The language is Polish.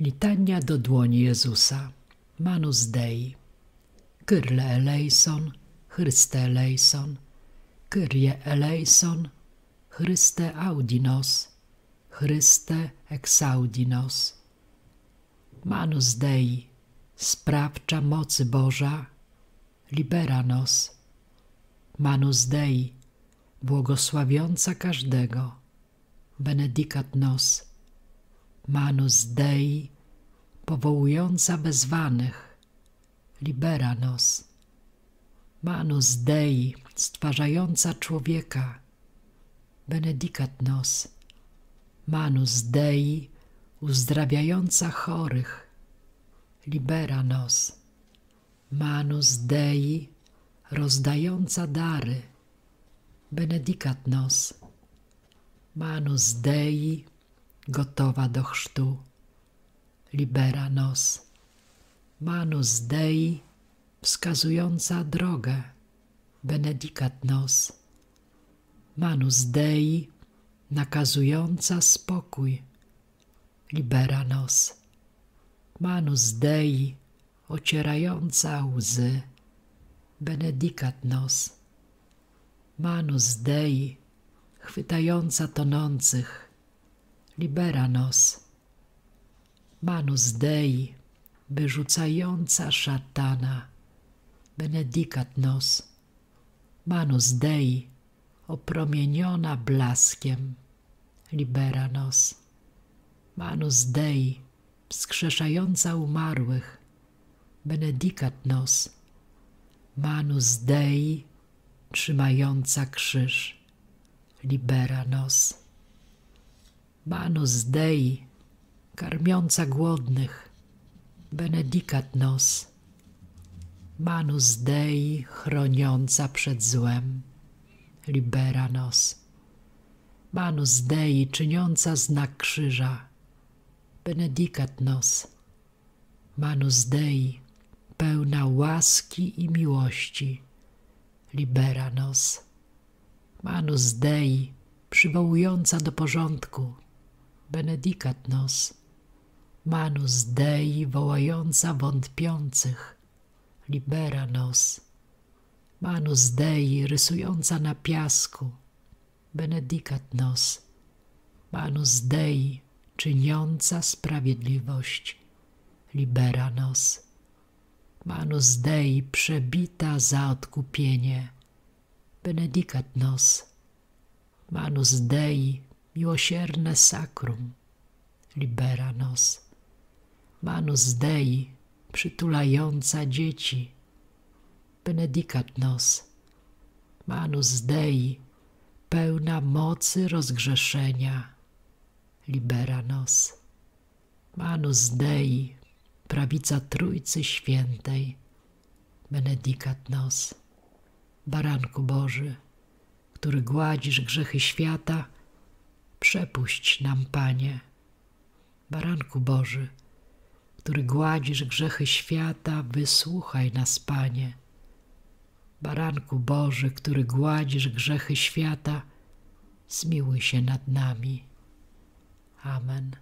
Litania do dłoni Jezusa. Manus Dei. Kyrle eleison, Chryste eleison. Kyrie eleison, Chryste audinos. Chryste exaudinos. Manus Dei, sprawcza mocy Boża, libera nos. Manus Dei, błogosławiąca każdego, benedicat nos Manus Dei, powołująca bezwanych, libera nos. Manus Dei, stwarzająca człowieka, benedicat nos. Manus Dei, uzdrawiająca chorych, libera nos. Manus Dei, rozdająca dary, benedicat nos. Manus Dei, gotowa do chrztu. Libera nos. Manus Dei, wskazująca drogę. Benedicat nos. Manus Dei, nakazująca spokój. Libera nos. Manus Dei, ocierająca łzy. Benedicat nos. Manus Dei, chwytająca tonących libera nos. Manus Dei, wyrzucająca szatana, benedicat nos. Manus Dei, opromieniona blaskiem, libera nos. Manus Dei, wskrzeszająca umarłych, benedicat nos. Manus Dei, trzymająca krzyż, libera nos. Manus Dei, karmiąca głodnych, benedicat nos. Manus Dei, chroniąca przed złem, libera nos. Manus Dei, czyniąca znak krzyża, benedicat nos. Manus Dei, pełna łaski i miłości, libera nos. Manus Dei, przywołująca do porządku, benedicat nos. Manus Dei wołająca wątpiących, libera nos. Manus Dei rysująca na piasku, benedicat nos. Manus Dei czyniąca sprawiedliwość, libera nos. Manus Dei przebita za odkupienie, benedicat nos. Manus Dei miłosierne sakrum, libera nos. Manus Dei, przytulająca dzieci, benedicat nos. Manus Dei, pełna mocy rozgrzeszenia, libera nos. Manus Dei, prawica Trójcy Świętej, benedicat nos. Baranku Boży, który gładzisz grzechy świata, Przepuść nam, Panie, Baranku Boży, który gładzisz grzechy świata, wysłuchaj nas, Panie. Baranku Boży, który gładzisz grzechy świata, zmiłuj się nad nami. Amen.